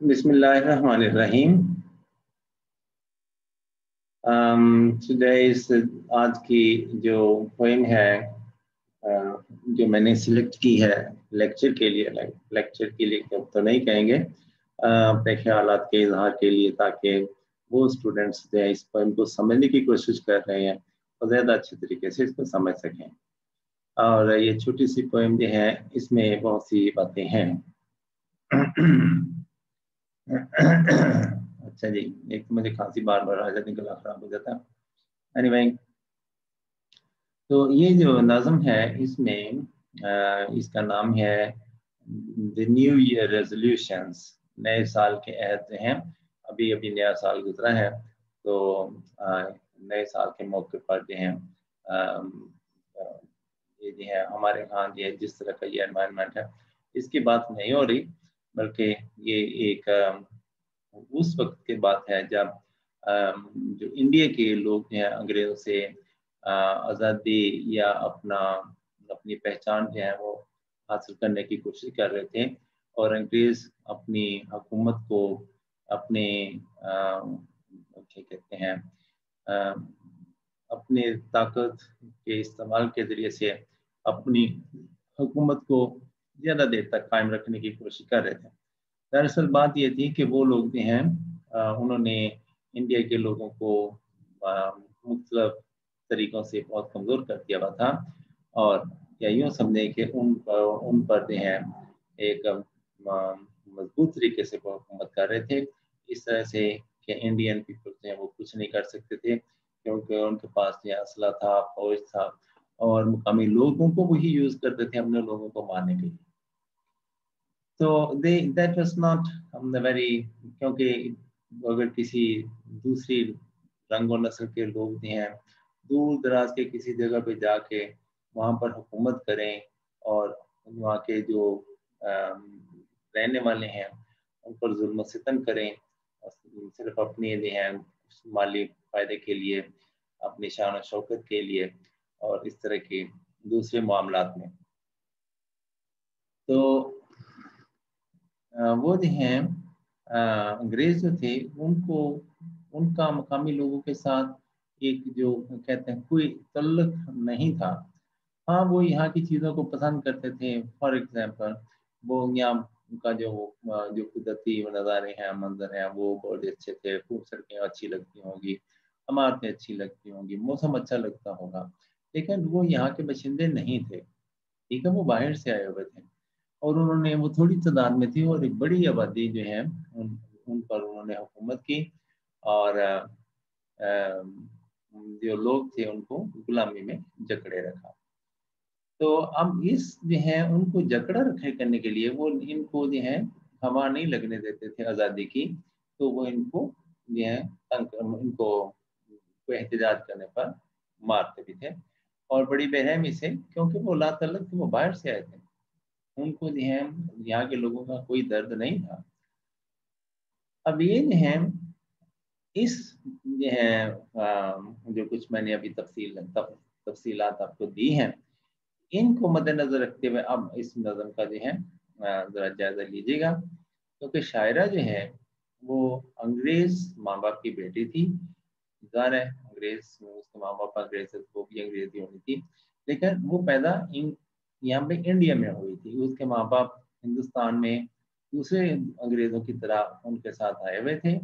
बिस्मिल्लाहिर्रहमानिर्रहीम। Um, today's आज की जो पोइम है uh, जो मैंने सिलेक्ट की है लेक्चर के लिए लेक्चर के लिए तो नहीं कहेंगे। Uh, अपने ख्याल के इजहार के लिए ताकि वो स्टूडेंट्स जो है इस पोइम को समझने की कोशिश कर रहे हैं और ज़्यादा अच्छे तरीके से इसको समझ सकें। और ये छोटी सी पोइम जो है इसमें बहुत सी बातें हैं। अच्छा जी, एक तो मुझे खांसी बार बार आ जाती गला खराब हो जाता है। एनीवे तो ये जो नज़म है, इसमें इसका नाम है द न्यू ईयर रेजोल्यूशंस नए साल के अहद हैं। अभी अभी नया साल गुजरा है तो नए साल के मौके पर जो है ये जो है, हमारे यहाँ जो है, जिस तरह का ये एनवायरनमेंट है, इसकी बात नहीं हो रही। बल्कि ये एक उस वक्त की बात है जब जो इंडिया के लोग हैं, अंग्रेज़ों से आज़ादी या अपना, अपनी पहचान जो है वो हासिल करने की कोशिश कर रहे थे और अंग्रेज़ अपनी हुकूमत को अपने क्या कहते हैं अपने ताकत के इस्तेमाल के ज़रिए से अपनी हुकूमत को ज़्यादा देर तक कायम रखने की कोशिश कर रहे थे। दरअसल बात यह थी कि वो लोग जो हैं उन्होंने इंडिया के लोगों को मुख्तलिफ़ तरीक़ों से बहुत कमज़ोर कर दिया हुआ था और या यूँ समझें कि उन पर उन पर जो है, एक मज़बूत तरीके से हुकूमत कर रहे थे। इस तरह से कि इंडियन पीपल जो है वो कुछ नहीं कर सकते थे, क्योंकि उनके पास जो असला था, फौज था और मुकामी लोगों को वही यूज़ करते थे अपने लोगों को मारने के लिए। तो they that was not very क्योंकि अगर किसी दूसरी रंग और नस्ल के लोग भी हैं, दूर दराज के किसी जगह पे जाके वहाँ पर हुकूमत करें और वहाँ के जो रहने वाले हैं, उन पर जुल्म सितम करें सिर्फ़ अपने जो हैं माली फ़ायदे के लिए, अपनी शान शौकत के लिए। और इस तरह के दूसरे मामला में। तो वो जो हैं अंग्रेज़ जो थे, उनको, उनका मकामी लोगों के साथ एक जो कहते हैं, कोई तल्लक नहीं था। हाँ वो यहाँ की चीज़ों को पसंद करते थे। फॉर एग्जांपल वो यहाँ उनका जो जो कुदरती नज़ारे हैं, मंजर हैं, वो बहुत अच्छे थे। खूब सड़कें अच्छी लगती होंगी इमारतें अच्छी लगती होंगी, मौसम अच्छा लगता होगा। लेकिन वो यहाँ के बशिंदे नहीं थे। ठीक है, वो बाहर से आए हुए थे। और उन्होंने, वो थोड़ी तादाद में थी और एक बड़ी आबादी जो है, उन उन पर उन्होंने हुकूमत की और जो लोग थे उनको गुलामी में जकड़े रखा। तो अब इस जो है, उनको जकड़ा रखे करने के लिए, वो इनको जो है, हवा नहीं लगने देते थे आज़ादी की तो वो इनको जो है इनको एहतजाज करने पर मारते भी थे। और बड़ी बेरहमी से क्योंकि वो ला तलक वो बाहर से आए थे। उनको जो है यहाँ के लोगों का कोई दर्द नहीं था। अब ये है इस जो है जो कुछ मैंने अभी तफसील तफ, तफसीलात आपको दी हैं इनको मद्देनजर रखते हुए अब इस नज़म का जो है ज़रा जायज़ा लीजिएगा। क्योंकि शायरा जो है वो अंग्रेज़ माँ बाप की बेटी थी ज़ाहिर अंग्रेज़ उसके माँ बाप अंग्रेज़ वो भी अंग्रेज़ी होनी थी। लेकिन वो पैदा यहाँ पे इंडिया में हुई थी। उसके माँ बाप हिंदुस्तान में दूसरे अंग्रेज़ों की तरह उनके साथ आए हुए थे।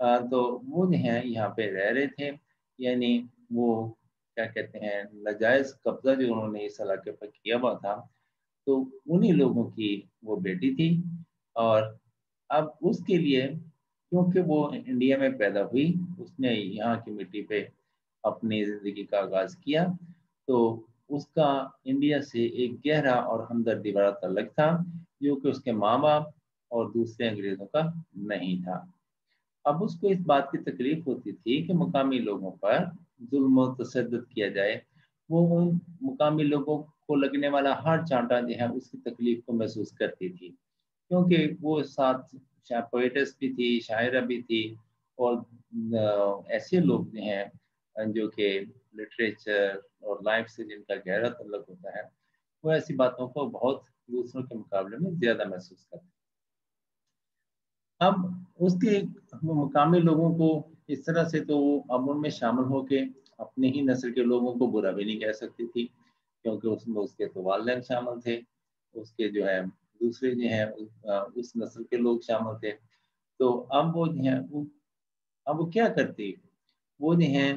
आ, तो वो जो है यहाँ पे रह रहे थे। यानी वो क्या कहते हैं नजायज़ कब्जा जो उन्होंने इस इलाके पर किया हुआ था तो उन्हीं लोगों की वो बेटी थी। और अब उसके लिए क्योंकि वो इंडिया में पैदा हुई, उसने यहाँ की मिट्टी पे अपनी ज़िंदगी का आगाज़ किया तो उसका इंडिया से एक गहरा और हमदर्दी भरा तलक था, जो कि उसके माँ बाप और दूसरे अंग्रेज़ों का नहीं था। अब उसको इस बात की तकलीफ़ होती थी कि मुकामी लोगों पर जुल्म तशद किया जाए। वो उन मुकामी लोगों को लगने वाला हर चांटा जो है, उसकी तकलीफ़ को महसूस करती थी, क्योंकि वो साथ पोइटस भी थी, शायरा भी थी, और ऐसे लोग हैं, जो कि लिटरेचर और लाइफ से जिनका गहरा तल्लक होता है, वो ऐसी बातों को बहुत दूसरों के मुकाबले में ज़्यादा महसूस करते हैं। अब उसके मकामी लोगों को इस तरह से तो अब उनमें शामिल होके अपने ही नस्ल के लोगों को बुरा भी नहीं कह सकती थी, क्योंकि उसमें उसके तो वालदेन शामिल थे, उसके जो है दूसरे जो है उस नस्ल के लोग शामिल थे। तो अब वो जो है अब वो क्या करती? वो जो है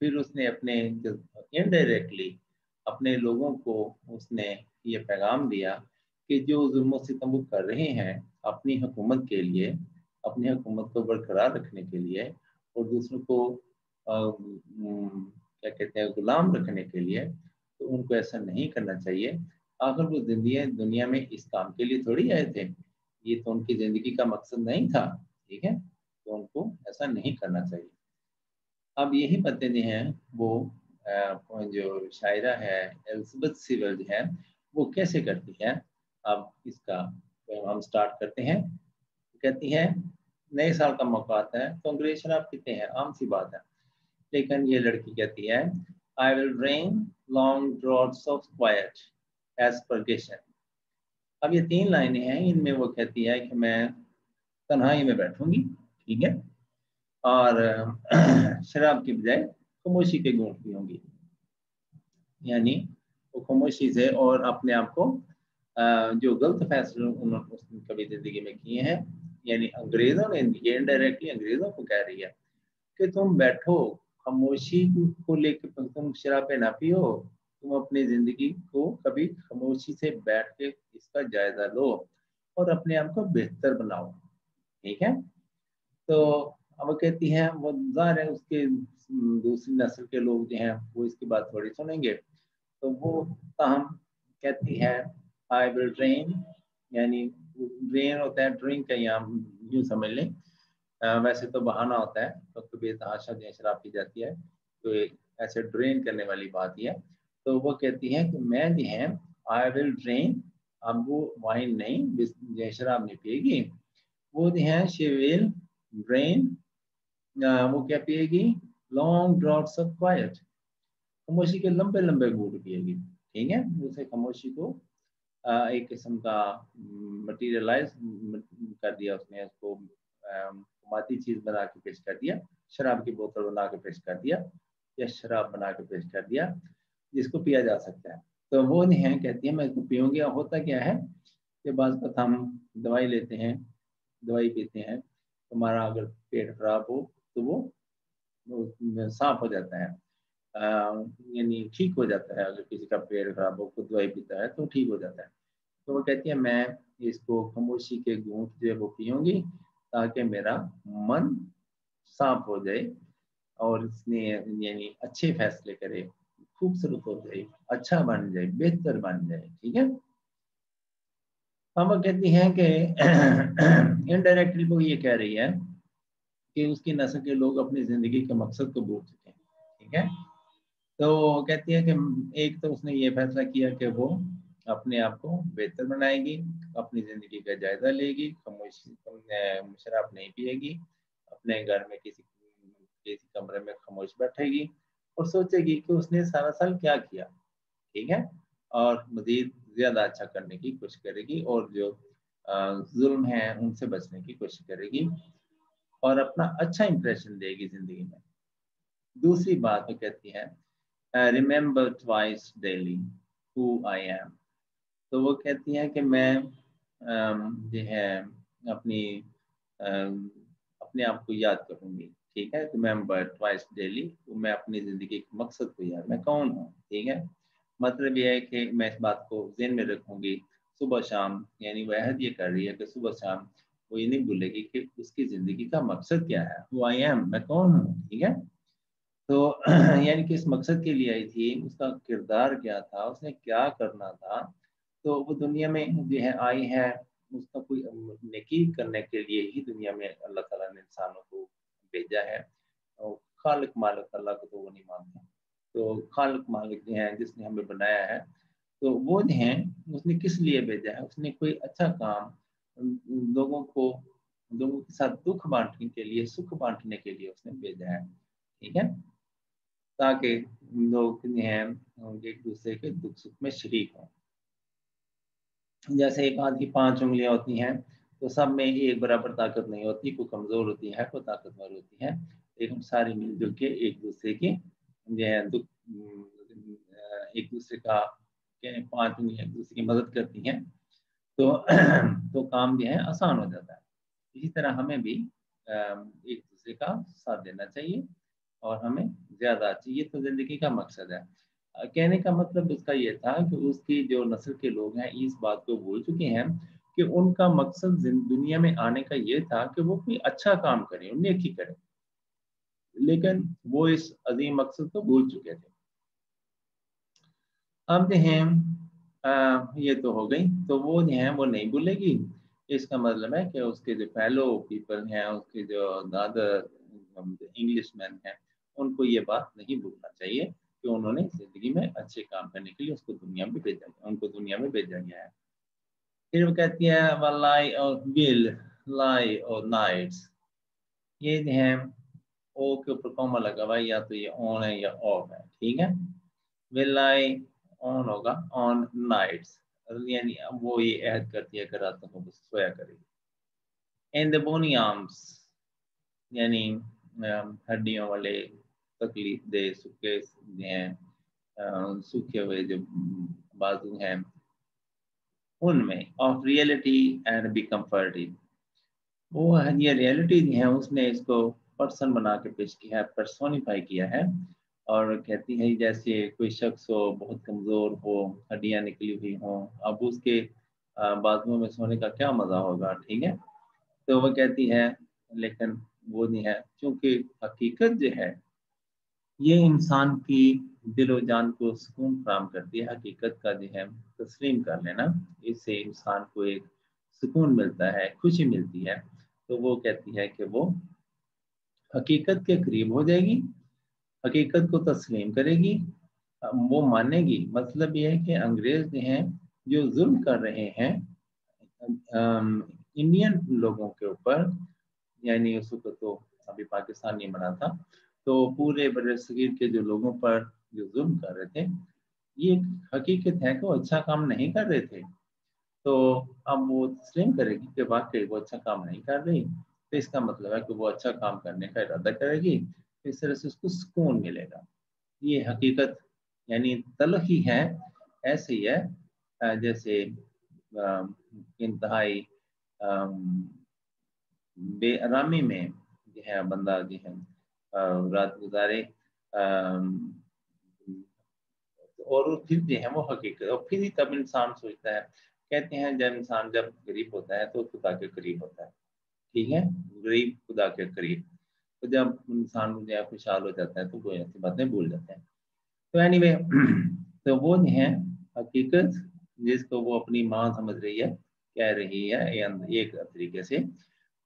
फिर उसने अपने इनडायरेक्टली अपने लोगों को उसने ये पैगाम दिया कि जो जुल्म सितम कर रहे हैं अपनी हुकूमत के लिए अपनी हुकूमत को बरकरार रखने के लिए और दूसरों को आ, क्या कहते हैं गुलाम रखने के लिए तो उनको ऐसा नहीं करना चाहिए। आखिर वो ज़िंदगी दुनिया में इस काम के लिए थोड़ी आए थे। ये तो उनकी ज़िंदगी का मकसद नहीं था, ठीक है? तो उनको ऐसा नहीं करना चाहिए। अब यही बातें जो हैं, वो जो शायरा है, एलिजबेथ सिवल है, वो कैसे करती है? अब इसका हम स्टार्ट करते हैं, कहती है, नए साल का मौका आता है तो शराब पीते हैं? आम सी बात है। लेकिन ये लड़की कहती है I will drain long draughts of quiet as purgation अब ये तीन लाइनें हैं, इनमें वो कहती है कि मैं तन्हाई में बैठूँगी, ठीक है? और, शराब की बजाय खामोशी के गुण पीऊँगी यानी वो खामोशी से और अपने आप को जो गलत फैसले उन्होंने कभी ज़िंदगी में किए हैं, यानी अंग्रेज़ों ने, ये इनडायरेक्टली अंग्रेज़ों को कह रही है कि तुम बैठो, खामोशी को लेकर तुम शराब पे ना पियो तुम अपनी ज़िंदगी को कभी खामोशी से बैठ के इसका जायजा लो और अपने आप को बेहतर बनाओ। ठीक है? तो अब कहती है, वो जार है उसके दूसरी नस्ल के लोग जो हैं, वो इसकी बात थोड़ी सुनेंगे। तो वो ताहम कहती है आई विल ड्रेन यानी ड्रेन होता है ड्रिंक का यहाँ यूँ समझ लें। वैसे तो बहाना होता है तो कभी तहाशा जो शराब पी जाती है तो ऐसे ड्रेन करने वाली बात ही है। तो वो कहती है कि मैं जो है आई विल ड्रेन अब वो वाइन नहीं शराब नहीं पिएगी। वो जो है शी विल ड्रेन वो क्या पिएगी? लॉन्ग ड्रॉट्स ऑफ़ क्वाइट खामोशी के लंबे लंबे घूट पिएगी। ठीक है? उसे खामोशी को एक किस्म का मटीरियलाइज कर दिया उसने, उसको माती चीज़ बना के पेश कर दिया, शराब की बोतल बना के पेश कर दिया, या शराब बना के पेश कर दिया। जिसको पिया जा सकता है। तो वो नहीं है कहती है, मैं इसको पीऊँगी। होता क्या है कि पता हम दवाई लेते हैं, दवाई पीते हैं हमारा अगर पेट खराब हो तो वो साफ़ हो जाता है। यानी ठीक हो जाता है। अगर किसी का पेट खराब हो, खुद दवाई पीता है तो ठीक हो जाता है। तो वो कहती है, मैं इसको खामोशी के घूट जो है वो पीऊँगी ताकि मेरा मन साफ़ हो जाए और इसने यानी अच्छे फैसले करे। खूबसूरत हो जाए अच्छा बन जाए, बेहतर बन जाए, ठीक है? हम कहती हैं कि इनडायरेक्टली वो ये कह रही है कि उसकी नस्ल के लोग अपनी ज़िंदगी के मकसद को भूल चुके हैं, ठीक है? तो कहती है कि एक तो उसने ये फैसला किया कि वो अपने आप को बेहतर बनाएगी, अपनी ज़िंदगी का जायज़ा लेगी शराब नहीं पिएगी, अपने घर में किसी किसी कमरे में खामोश बैठेगी और सोचेगी कि उसने सारा साल क्या किया, ठीक है? और मजीद ज़्यादा अच्छा करने की कोशिश करेगी और जो जुल्म है उनसे बचने की कोशिश करेगी और अपना अच्छा इंप्रेशन देगी ज़िंदगी में। दूसरी बात वो कहती है remember twice daily who I am तो वो कहती है कि मैं जो है, अपनी अपने आप को याद करूँगी। ठीक है? रिमेम्बर ट्वाइस डेली तो मैं अपनी ज़िंदगी के मकसद को याद मैं कौन हूँ? ठीक है? मतलब यह है कि मैं इस बात को जहन में रखूँगी, सुबह शाम, यानी वह ये कर रही है कि सुबह शाम वो ये नहीं भूलेगी कि उसकी ज़िंदगी का मकसद क्या है? वो आई एम मैं कौन हूँ? ठीक है? तो यानी कि इस मकसद के लिए आई थी, उसका किरदार क्या था? उसने क्या करना था? तो वो दुनिया में जो है, आई है, उसका कोई नेकी करने के लिए ही दुनिया में अल्लाह ताला ने इंसानों को भेजा है, और खालिक मालिक अल्लाह को तो वो नहीं मानता। तो खालिक मालिक जो है, जिसने हमें बनाया है तो वो जो है, उसने किस लिए भेजा है? उसने कोई अच्छा काम, लोगों को, लोगों के साथ दुख बांटने के लिए, सुख बांटने के लिए उसने भेजा है, ठीक है? ताकि लोग जो हैं, एक दूसरे के दुख सुख में शरीक हों। जैसे एक की पाँच उंगलियाँ होती हैं तो सब में एक बराबर ताकत नहीं होती कोई कमज़ोर होती है कोई ताकतवर होती है। लेकिन सारी मिलजुल के एक दूसरे की दुख एक दूसरे का पाँच एक दूसरे की मदद करती हैं। तो तो काम जो है आसान हो जाता है। इसी तरह हमें भी एक दूसरे का साथ देना चाहिए और हमें ज़्यादा चाहिए तो ज़िंदगी का मकसद है। कहने का मतलब उसका यह था कि उसकी जो नस्ल के लोग हैं, इस बात को भूल चुके हैं कि उनका मकसद दुनिया में आने का ये था कि वो कोई अच्छा काम करे नेकी करें। लेकिन वो इस अजीम मकसद को भूल चुके थे। अब जो है ये तो हो गई तो वो जो है, वो नहीं भूलेगी। इसका मतलब है कि उसके जो फैलो पीपल हैं, उसके जो दादर इंग्लिश मैन हैं, उनको ये बात नहीं भूलना चाहिए कि उन्होंने ज़िंदगी में अच्छे काम करने के लिए उसको दुनिया में भेजा गया, उनको दुनिया में भेजा गया है। फिर वो कहती है लाई और विल लाई और नाइट्स ये है, ओ के ऊपर कॉमा लगा हुआ या तो ये ऑन है या ऑफ़ है, ठीक है? विल लाई ऑन होगा ऑन नाइट्स यानी वो ये ऐद करती है कि रातों को सोया करेगी इन द बोनी आर्म्स यानी हड्डियों वाले तकलीफ़ दे, सूखे हैं सूखे हुए जो बाजू हैं उनमें of reality and be comforted वो ये रियलिटी है, उसने इसको पर्सन बना के पेश किया है पर्सोनिफाई किया है। और कहती है, जैसे कोई शख्स हो, बहुत कमज़ोर हो, हड्डियाँ निकली हुई हो, अब उसके बाजुओं में सोने का क्या मज़ा होगा, ठीक है? तो वह कहती है, लेकिन वो नहीं है, क्योंकि हकीकत जो है, ये इंसान की दिलो जान को सुकून फ्राम करती है हकीकत का जो है, तस्लीम कर लेना। इससे इंसान को एक सुकून मिलता है, खुशी मिलती है। तो वो कहती है कि वो हकीकत के करीब हो जाएगी, हकीकत को तस्लीम करेगी, वो मानेगी। मतलब ये है कि अंग्रेज़ जो हैं, जो जुल्म कर रहे हैं इंडियन लोगों के ऊपर, यानी उस वक्त तो अभी पाकिस्तान नहीं बना था तो पूरे बर सगीर के जो लोगों पर जो जुल्म कर रहे थे, ये हकीकत है कि वो अच्छा काम नहीं कर रहे थे। तो अब वो तस्लीम करेगी कि वाकई वो अच्छा काम नहीं कर रही। तो इसका मतलब है कि वो अच्छा काम करने का इरादा करेगी तो इस तरह से उसको सुकून मिलेगा। ये हकीकत, यानी तलख ही है ऐसे ही है जैसे इंतहाई बेआरामी में जो है बंदा जो है रात गुजारे और फिर जो है वो हकीकत और फिर ही तब इंसान सोचता है कहते हैं जब इंसान जब गरीब होता है तो खुदा के करीब होता है। ठीक है? गरीब खुदा के करीब। तो जब इंसान जो है खुशहाल हो जाता है तो कोई ऐसी बातें भूल जाते हैं। तो एनी anyway, तो वो जो है हकीकत जिसको वो अपनी माँ समझ रही है कह रही है एक तरीके से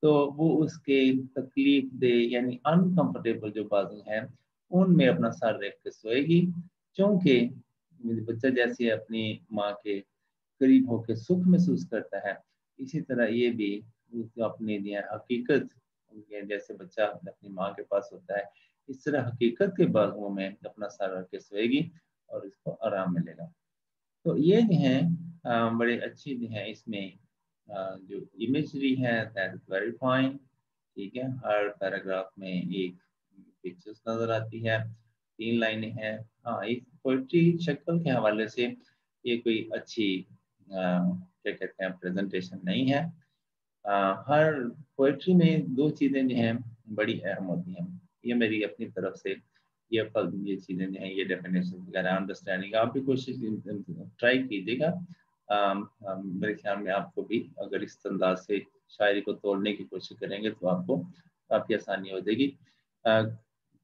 तो वो उसके तकलीफ़ दे यानी अनकंफर्टेबल जो बातें हैं उनमें अपना सर रख सोएगी क्योंकि बच्चा जैसे अपनी माँ के करीब होकर सुख महसूस करता है। इसी तरह ये भी अपनी हकीकत जैसे बच्चा अपनी माँ के पास होता है, इस तरह हकीकत के बाजुओं में अपना सर रख के सोएगी और इसको आराम मिलेगा। तो ये जो है बड़े अच्छी जो है इसमें जो इमेजरी है दैट इज़ वेरी फाइन ठीक है? हर पैराग्राफ में एक पिक्चर्स नज़र आती है। तीन लाइनें हैं। हाँ इस पोइट्री शक्ल के हवाले से ये कोई अच्छी क्या कहते हैं प्रेजेंटेशन नहीं है। आ, हर पोइट्री में दो चीज़ें जो हैं बड़ी अहम होती हैं। ये मेरी अपनी तरफ़ से ये ये चीज़ें जो हैं ये डेफिनेशन वगैरह अंडरस्टैंडिंग आप भी कोशिश ट्राई कीजिएगा। मेरे ख्याल में आपको भी अगर इस अंदाज से शायरी को तोड़ने की कोशिश करेंगे तो आपको काफ़ी आसानी हो जाएगी।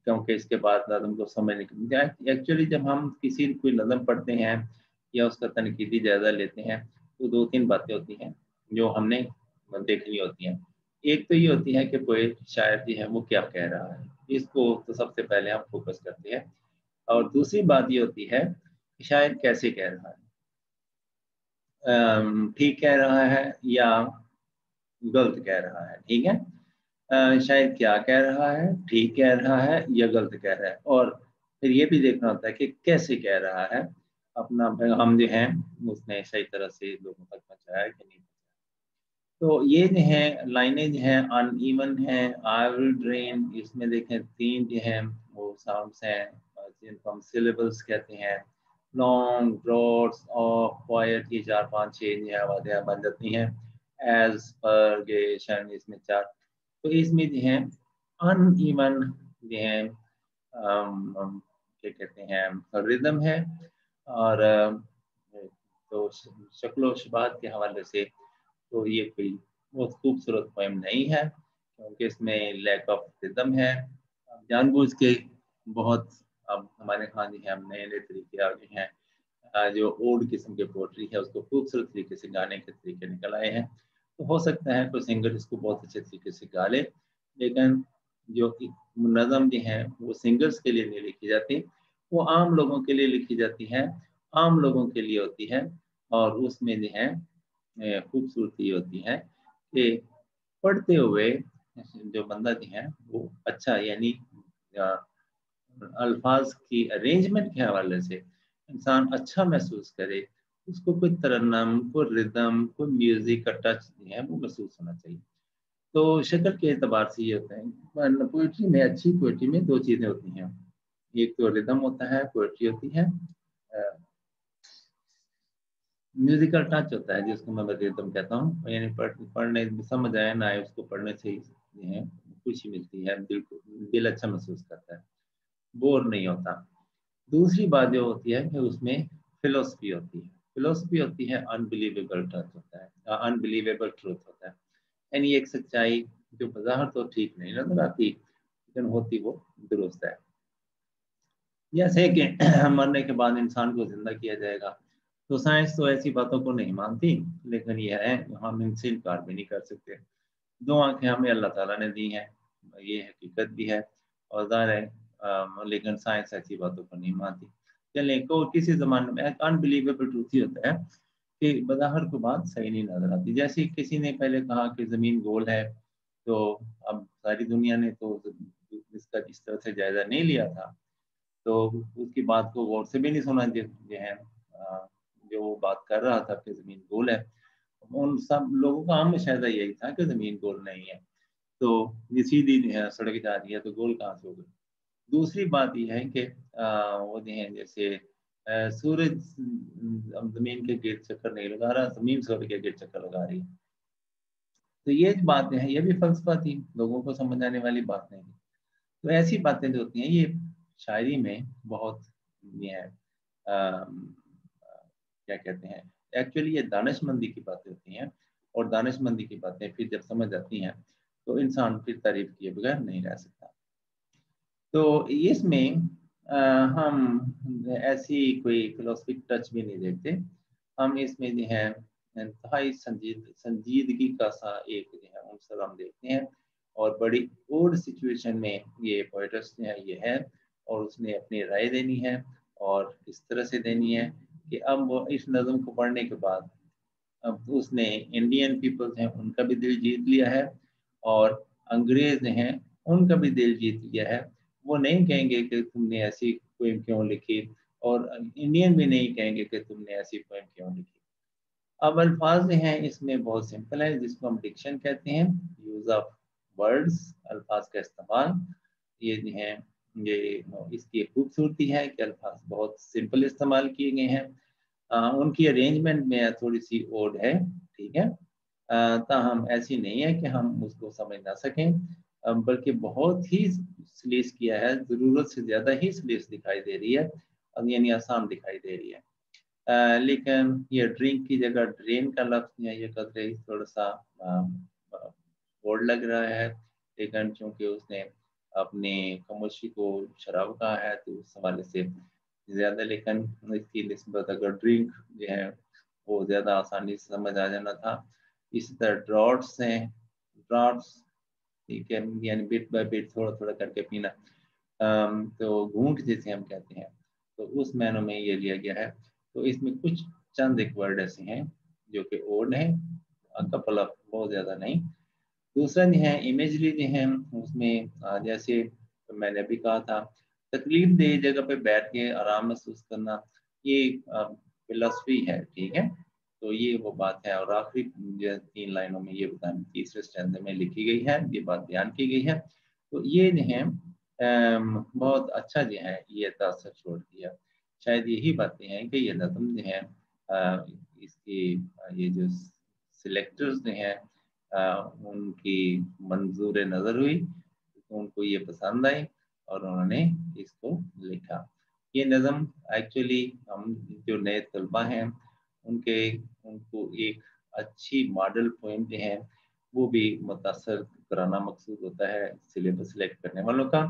क्योंकि इसके बाद नज़म को समझ नहीं एक्चुअली जब हम किसी कोई नज़म पढ़ते हैं या उसका तनकीदी जायज़ा लेते हैं तो दो तीन बातें होती हैं जो हमने देखनी होती हैं। एक तो ये होती है कि कोई शायर जी है, वो क्या कह रहा है? इसको तो सबसे पहले हम फोकस करते हैं। और दूसरी बात ये होती है कि शायर कैसे कह रहा है? ठीक कह रहा है या गलत कह रहा है? ठीक है? शायद क्या कह रहा है, ठीक कह रहा है या गलत कह रहा है? और फिर ये भी देखना होता है कि कैसे कह रहा है अपना पैगाम जो है, उसने सही तरह से लोगों तक पहुँचाया कि नहीं तो ये जो है लाइनें जो है, अनइवन है आई विल ड्रेन, इसमें देखें, तीन जो है, वो साउंड्स हैं, जिनको हम सिलेबल्स कहते हैं। लॉन्ग ब्रॉड्स और क्वाइट ये चार, पाँच छः जो है आवाज़ें बन जाती हैं। एज पर गेशन इसमें चार तो इसमें जो है अनइवन जो है क्या कहते हैं रिदम है और तो शक्लो शबात के हवाले से तो ये कोई बहुत खूबसूरत पोएम नहीं है क्योंकि इसमें लैक ऑफ़ रिदम है। जानबूझ के बहुत अब हमारे खान जी हैं, हम नए नए तरीके आ गए हैं। जो ओल्ड किस्म के पोट्री है, उसको खूबसूरत तरीके से गाने के तरीके निकल आए हैं। तो हो सकता है कोई सिंगर इसको बहुत अच्छे तरीके से गा ले, लेकिन जो नज़म भी है, वो सिंगर्स के लिए नहीं लिखी जाती, वो आम लोगों के लिए लिखी जाती है, आम लोगों के लिए होती है, और उसमें जो है खूबसूरती होती है कि पढ़ते हुए जो बंदा जो है, वो अच्छा यानी अल्फाज की अरेंजमेंट के हवाले से इंसान अच्छा महसूस करे उसको कोई तरन्नम, कोई रिदम कोई म्यूज़िक का टच जो है, वो महसूस होना चाहिए। तो शक्ल के अतबार से ये होता है पोइट्री में, अच्छी पोइट्री में दो चीज़ें होती हैं। एक तो रिदम होता है पोइट्री होती है म्यूजिकल टच होता है, जिसको मैं रिदम कहता हूँ यानी पढ़ने समझ आए, ना आए, उसको पढ़ने से ही है, खुशी मिलती है, दिल को, दिल अच्छा महसूस करता है बोर नहीं होता। दूसरी बात जो होती है कि उसमें फिलोसफी होती है। फिलोसफी होती है अनबिलीवेबल ट्रुथ होता है अनबिलीवेबल ट्रुथ होता है। यानी एक सच्चाई जो बाहर तो ठीक नहीं नज़र आती लेकिन होती वो दुरुस्त है। जैसे कि मरने के बाद इंसान को ज़िंदा किया जाएगा। तो साइंस तो ऐसी बातों को नहीं मानती, लेकिन यह है, हम इनसे इनकार भी नहीं कर सकते। दो आँखें हमें अल्लाह ताला ने दी हैं, ये हकीकत भी है, और ज़ाहिर है लेकिन साइंस ऐसी बातों को नहीं मानती। चलें को किसी जमाने में अनबिलीवेबल ट्रूथ ही होता है कि बदाहर को बात सही नहीं नज़र आती। जैसे किसी ने पहले कहा कि ज़मीन गोल है तो अब सारी दुनिया ने तो इसका इस तरह से जायज़ा नहीं लिया था। तो उसकी बात को गौर से भी नहीं सुना जो है जो वो बात कर रहा था कि ज़मीन गोल है। उन सब लोगों का आम शायद यही था कि ज़मीन गोल नहीं है। तो ये सीधी सड़क जा रही है तो गोल कहाँ से हो गई? दूसरी बात यह है कि वो है जैसे सूरज ज़मीन के गिर चक्कर नहीं लगा रहा ज़मीन सूर्य के गिर चक्कर लगा रही है। तो ये बातें हैं ये भी फलसफा थी लोगों को समझ आने वाली बात नहीं तो ऐसी बातें जो होती हैं ये शायरी में बहुत ये है आ, क्या कहते हैं एक्चुअली ये दानशमंदी की बातें होती हैं और दानशमंदी की बातें फिर जब समझ आती हैं तो इंसान फिर तारीफ़ किए बगैर नहीं रह सकता। तो इसमें हम ऐसी कोई फिलोसफिक टच भी नहीं देखते हम इसमें जो है, इंतहाई संजीद, संजीदगी का सा एक जो है, अवसर हम देखते हैं। और बड़ी ओल्ड सिचुएशन में ये पोइटस जो है, ये है, और उसने अपनी राय देनी है, और इस तरह से देनी है कि अब वो इस नज़म को पढ़ने के बाद, अब उसने इंडियन पीपल्स हैं, उनका भी दिल जीत लिया है, और अंग्रेज़ हैं, उनका भी दिल जीत लिया है। वो नहीं कहेंगे कि तुमने ऐसी पोएम क्यों लिखी? और इंडियन भी नहीं कहेंगे कि तुमने ऐसी पोएम क्यों लिखी? अब अल्फाज हैं इसमें बहुत सिंपल है जिसको हम डिक्शन कहते हैं यूज़ ऑफ़ वर्ड्स अल्फाज का इस्तेमाल। ये है ये इसकी खूबसूरती है कि अल्फाज बहुत सिंपल इस्तेमाल किए गए हैं। आ, उनकी अरेंजमेंट में थोड़ी सी ओड है ठीक है? ताहम ऐसी नहीं है कि हम उसको समझ ना सकें। बल्कि बहुत ही स्लीस किया है ज़रूरत से ज़्यादा ही स्लीस दिखाई दे रही है यानी आसान दिखाई दे रही है। आ, लेकिन ये ड्रिंक की जगह ड्रेन का लफ्ज है ये कदरे थोड़ा सा बोर्ड लग रहा है लेकिन चूँकि उसने अपने कमोशी को शराब कहा है तो उस हवाले से ज़्यादा लेकिन इसकी नस्बत अगर ड्रिंक जो है वो ज़्यादा आसानी से समझ आ जाना था। इसी तरह ड्रॉट्स हैं ड्रॉट्स ठीक है यानी बिट बाय बिट थोड़ा थोड़ा करके पीना। तो घूंट जिसे हम कहते हैं तो उस मैनों में ये लिया गया है। तो इसमें कुछ चंद एक वर्ड ऐसे हैं, जो कि ओल्ड है कपल ऑफ़ बहुत ज़्यादा नहीं। दूसरा जो है इमेजरी जो है, उसमें जैसे तो मैंने भी कहा था, तकलीफ़ दे जगह पे बैठ के आराम महसूस करना, ये फिलॉसफी है, ठीक है? तो ये वो बात है, और आखिरी तीन लाइनों में ये बता तीसरे स्टैंड में लिखी गई है, ये बात बयान की गई है। तो ये जो है बहुत अच्छा जो है, ये तासर छोड़ दिया। शायद यही बातें हैं कि ये नज़म जो है इसकी, ये जो सिलेक्टर्स जो हैं उनकी मंजूर नज़र हुई तो उनको ये पसंद आई, और उन्होंने इसको लिखा। ये नज़म एक्चुअली हम जो नए तलबा हैं उनके उनको एक अच्छी मॉडल पॉइंट है, वो भी मुतासर कराना मकसूद होता है सिलेबस सिलेक्ट करने वालों का।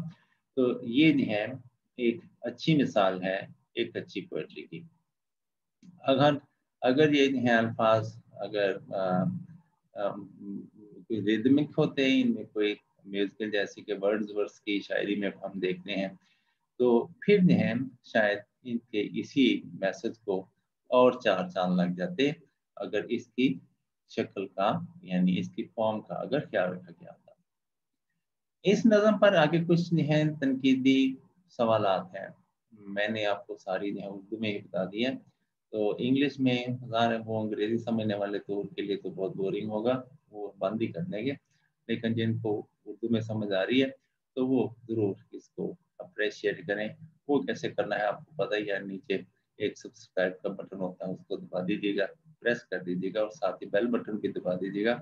तो ये है, एक अच्छी मिसाल है, एक अच्छी पोइट्री की। अगर अगर ये हैं अल्फाज, अगर कोई रिदमिक होते हैं, इनमें कोई म्यूजिकल जैसे कि वर्ड्स वर्ड्स की शायरी में हम देखते हैं तो फिर जो है, शायद इनके इसी मैसेज को और चार चाँद लग जाते अगर इसकी शक्ल का, यानी इसकी फॉर्म का अगर ख्याल रखा गया था। इस नज़म पर आगे कुछ है तनकीदी सवाल हैं। मैंने आपको सारी जो है उर्दू में ही बता दी है। तो इंग्लिश में हज़ार वो अंग्रेज़ी समझने वाले तो उनके लिए तो बहुत बोरिंग होगा, वो बंद ही कर देंगे। लेकिन जिनको उर्दू में समझ आ रही है तो वो ज़रूर इसको अप्रिशिएट करें। वो कैसे करना है आपको पता ही है, नीचे एक सब्सक्राइब का बटन होता है, उसको दबा दीजिएगा प्रेस कर दीजिएगा और साथ ही बेल बटन भी दबा दीजिएगा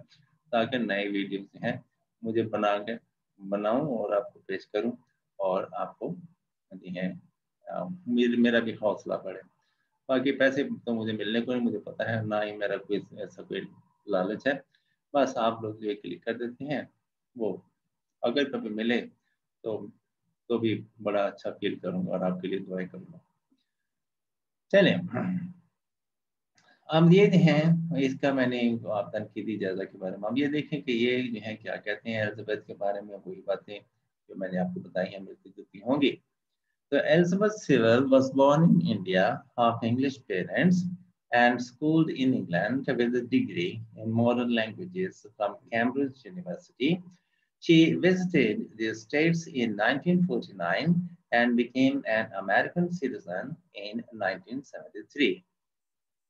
ताकि नए वीडियोस हैं, मुझे बना के बनाऊँ और आपको पेश करूँ और आपको है मेरे भी हौसला बढ़े। बाकी पैसे तो मुझे मिलने को नहीं, मुझे पता है, ना ही मेरा कोई ऐसा कोई लालच है। बस आप लोग जो क्लिक कर देते हैं, वो अगर कभी मिले तो तो भी बड़ा अच्छा फील करूँगा और आपके लिए दुआएँ करूँगा। चले अब ये हैं, इसका मैंने आप तनकीदी जायजा के बारे में। अब ये देखें कि ये जो है, क्या कहते हैं एलिजबेथ के बारे में? वही बातें जो मैंने आपको बताई हैं मिलती जुलती होंगी। तो Elizabeth Sewell was born in India of English parents schooled in England with a degree in modern languages from Cambridge University. She visited the States in 1949 and became an American citizen in 1973.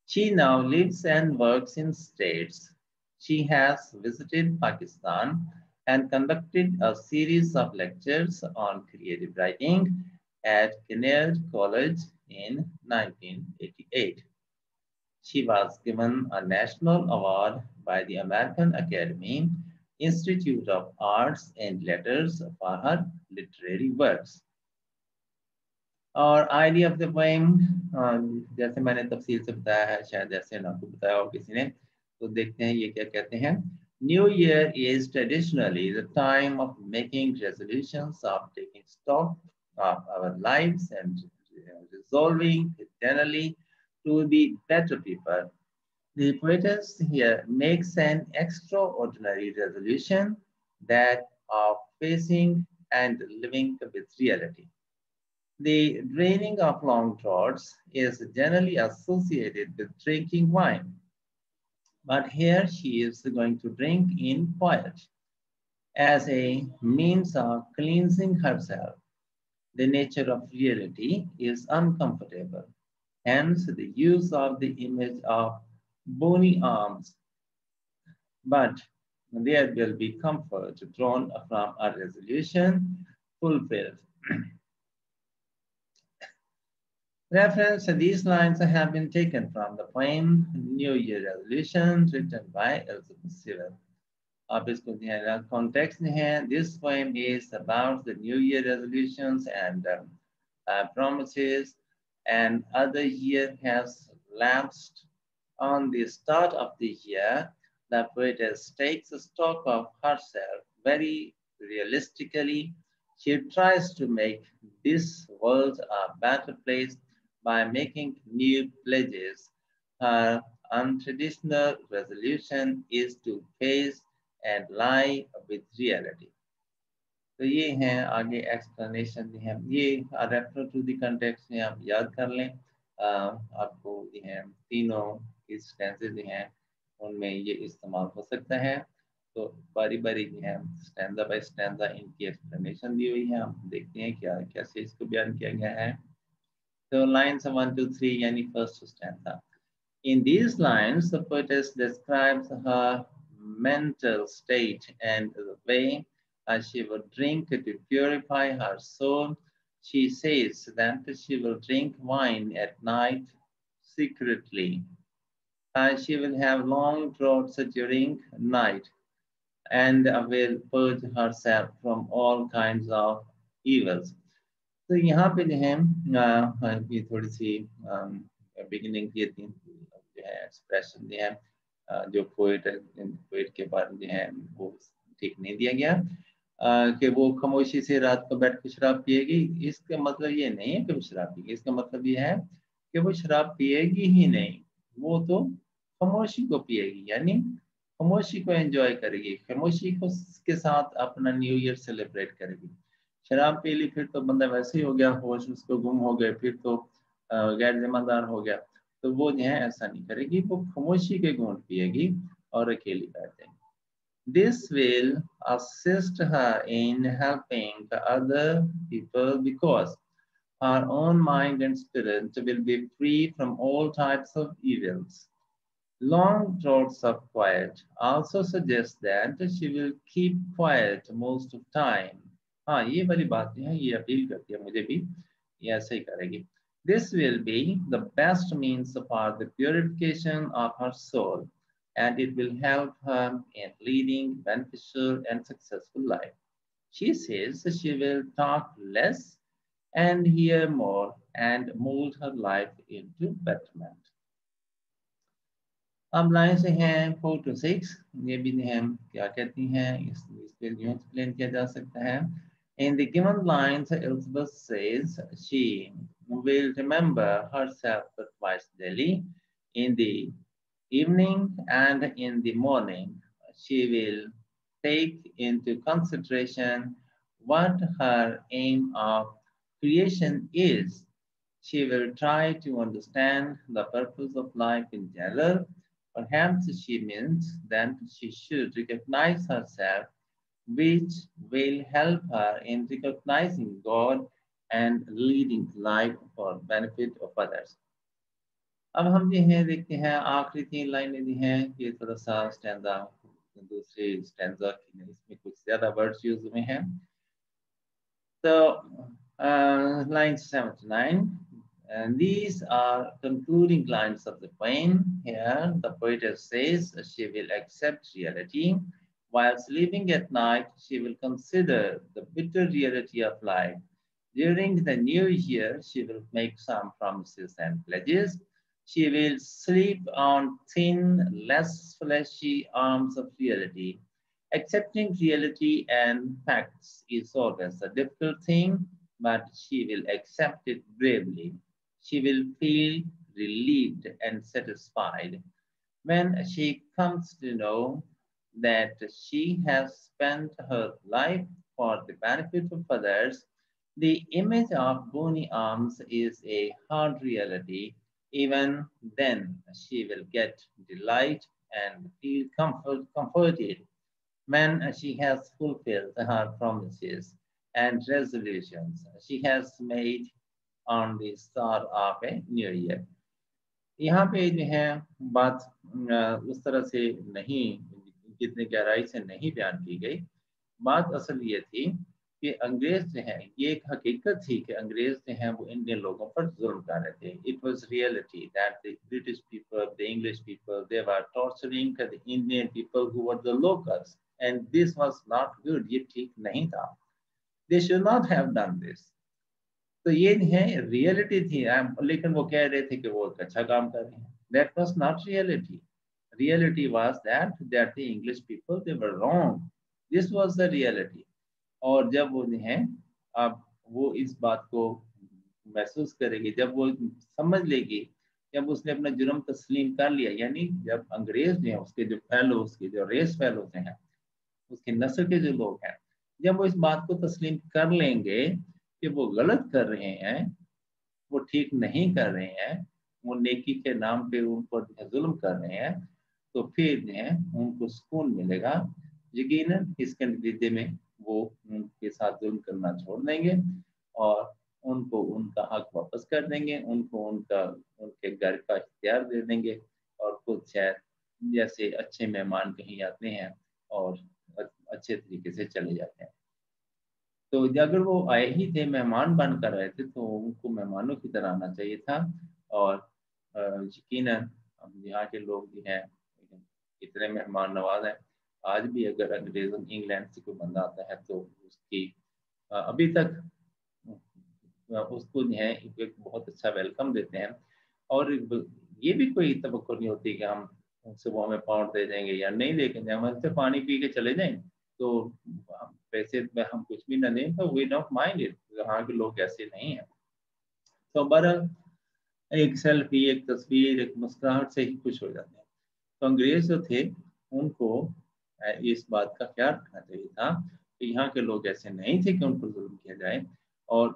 She now lives and works in states. She has visited Pakistan and conducted a series of lectures on creative writing at Kinnaird College in 1988. She was given a national award by the American Academy Institute of Arts and Letters for her literary works. और idea of the poem जैसे मैंने तफसील से बताया है शायद जैसे ना आपको बताया हो किसी ने तो देखते हैं ये क्या कहते हैं New Year is traditionally the time of making resolutions, of taking stock of our lives and resolving eternally to be better people. The poetess here makes an extraordinary resolution that of facing and living with reality. The draining of long draughts is generally associated with drinking wine. But here she is going to drink in quiet as a means of cleansing herself. The nature of reality is uncomfortable. Hence the use of the image of bony arms. But there will be comfort drawn from a resolution fulfilled. Reference to these lines have been taken from the poem New Year Resolutions written by Elizabeth Sewell. आप इसको ध्यान context है this poem is about the New Year resolutions and um, uh, promises and other year has lapsed on the start of the year the poetess takes stock of herself very realistically she tries to make this world a better place by making new pledges. Her untraditional resolution is to face and lie with reality. तो ये हैं आगे explanation है। ये refer to the context हैं आप याद कर लें। आपको ये हैं तीनों इस टेंसेज हैं। उनमें ये इस्तेमाल हो सकता है। तो बारी बारी जो है। स्टैंडा बाय स्टैंडा इनकी एक्सप्लेनेशन दी हुई है। हम देखते हैं क्या, कैसे इसको बयान किया गया है। So lines one, two, three, yani first stanza. In these lines, the poetess describes her mental state and the way as she will drink to purify her soul. She says that she will drink wine at night secretly. Uh, she will have long draughts during night and will purge herself from all kinds of evils. तो यहाँ पे जो है ये थोड़ी सी beginning की जो है एक्सप्रेशन जो है जो पोइट पोइट के बारे में जो है, वो ठीक नहीं दिया गया। कि वो खामोशी से रात को बैठ के शराब पिएगी, इसका मतलब ये नहीं है कि वो शराब पिएगी, इसका मतलब ये है कि वो शराब पिएगी ही नहीं, वो तो खामोशी को पिएगी, यानी खामोशी को एंजॉय करेगी, खामोशी को, के साथ अपना न्यू ईयर सेलिब्रेट करेगी। शराब पी ली फिर तो बंदा वैसे ही हो गया होश उसको गुम हो गए फिर तो गैर जिम्मेदार हो गया तो वो जो है ऐसा नहीं करेगी वो खामोशी के गुण पिएगी और अकेली बैठ जाएगी This will assist her in helping the other people because her own mind and spirit will be free from all types of evils. Long draughts of quiet also suggest that she will keep quiet most of time. हाँ ये वाली बात है ये appeal करती है मुझे भी ये ऐसे ही करेगी This will be the best means for the purification of her soul and it will help her in leading beneficial and successful life. She says she will talk less and hear more and mold her life into betterment. अब line से हैं four to six ये भी हम क्या कहती हैं इस इस पे एक्सप्लेन किया जा सकता है In the given lines, Elizabeth says she will remember herself twice daily in the evening and in the morning, she will take into consideration what her aim of creation is. She will try to understand the purpose of life in general. Perhaps she means that she should recognize herself, which will help her in recognizing God and leading life for benefit of others. अब हम जो है देखते हैं आखिरी तीन लाइनें दी हैं ये थोड़ा सा स्टैंडा दूसरे स्टैंडा की इसमें कुछ ज्यादा वर्ड्स यूज हुए हैं तो line 79 and these are concluding lines of the poem here the poetess says she will accept reality whilst sleeping at night she will consider the bitter reality of life during the new year she will make some promises and pledges she will sleep on thin, less fleshy arms of reality. Accepting reality and facts is always a difficult thing, but she will accept it bravely. She will feel relieved and satisfied when she comes to know that she has spent her life for the benefit of others. The image of bony arms is a hard reality even then she will get delight and feel comfort, comforted when she has fulfilled her promises and resolutions she has made on the start of a new year. यहाँ पे जो है बात उस तरह से नहीं जितने गहराई से नहीं बयान की गई, बात असल ये थी कि अंग्रेज़ जो है, ये एक हकीकत थी कि अंग्रेज़ जो है, वो इंडियन लोगों पर जुल्म कर रहे थे। It was reality that the British people the English people they were torturing Indian people who were the locals and this was not good ये ठीक नहीं था। They should not have done this तो ये है रियलिटी थी। लेकिन वो कह रहे थे कि वो अच्छा काम कर रहे हैं। That was not reality reality was that that the english people, they were wrong. This was the reality. और जब वो है अब वो इस बात को महसूस करेगी, जब वो समझ लेगी, जब उसने अपना जुर्म तस्लीम कर लिया, यानी जब अंग्रेज़ जो उसके जो फैलो उसके जो रेस फैलो हैं, उसके नस्ल के जो लोग हैं, जब वो इस बात को तस्लीम कर लेंगे कि वो गलत कर रहे हैं, वो ठीक नहीं कर रहे हैं, वो नेकी के नाम पे उनको जुल्म कर रहे हैं तो फिर जो उनको सुकून मिलेगा। यकीन इसके नतीजे में वो उनके साथ जुल्म करना छोड़ देंगे और उनको उनका हक वापस कर देंगे, उनको उनका, उनके घर का इख्तियार दे देंगे और खुद शायद जैसे अच्छे मेहमान कहीं आते हैं और अच्छे तरीके से चले जाते हैं। तो अगर वो आए ही थे, मेहमान बन कर रहे थे तो उनको मेहमानों की तरह आना चाहिए था और यकीन यहाँ के लोग भी हैं इतने मेहमान नवाज़ हैं। आज भी अगर अंग्रेज़ इंग्लैंड से कोई बंदा आता है तो उसकी अभी तक उसको जो है, एक बहुत अच्छा वेलकम देते हैं। और ये भी कोई तो नहीं होती कि हम सुबह में पाउंड दे देंगे या नहीं जाए हम पानी पी के चले जाएँ तो पैसे में हम कुछ भी ना दें तो वी डोंट माइंड इट यहाँ के लोग ऐसे नहीं हैं। तो बहरहाल, एक सेल्फी एक तस्वीर, एक मुस्कुराहट से ही खुश हो जाते हैं। तो अंग्रेज़ जो थे, उनको इस बात का ख्याल रखना चाहिए था कि यहाँ के लोग ऐसे नहीं थे कि उन पर जुल्म किया जाए और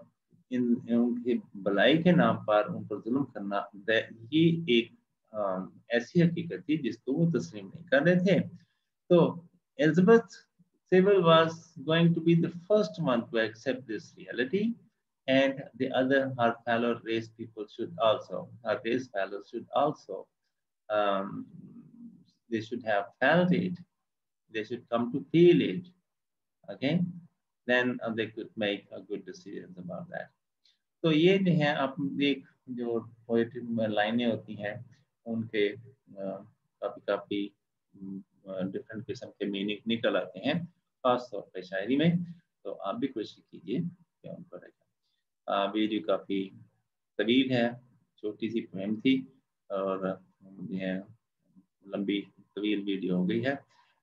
इन, उनके भलाई के नाम पर उन पर जुल्म करना ये एक ऐसी हकीकत थी जिसको वो तस्लीम नहीं कर रहे थे। तो Elizabeth Sewell was going to be the first one to accept this reality and the other her fellow race people should also her race fellows should also um they should have felt it. They should come to feel it. Okay then uh, they could make a good decisions about that. तो ये जो है आप एक जो poetry लाइनें होती हैं उनके काफ़ी काफ़ी डिफरेंट किस्म के मीनिंग निकल आते हैं खास तौर पर शायरी में। तो आप भी कोशिश कीजिए कि उनको रखें। वीडियो काफ़ी तवील है छोटी सी पोएम थी और जो है लंबी तवील वीडियो हो गई है।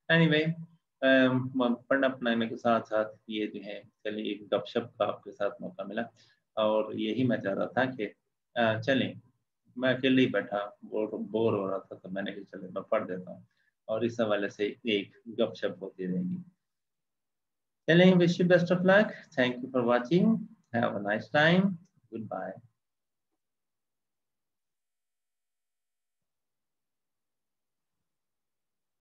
एनीवे anyway, पढ़ना पढ़ाने के साथ साथ ये जो है चलिए एक गपशप का आपके साथ मौका मिला। और यही मैं चाह रहा था कि चलें मैं अकेले ही बैठा बोर बोर हो रहा था तो मैंने कहा चले मैं पढ़ देता हूँ। और इस हवाले से एक गपशप होती रहेगी। चलें wish you best of luck thank you for watching have a nice time goodbye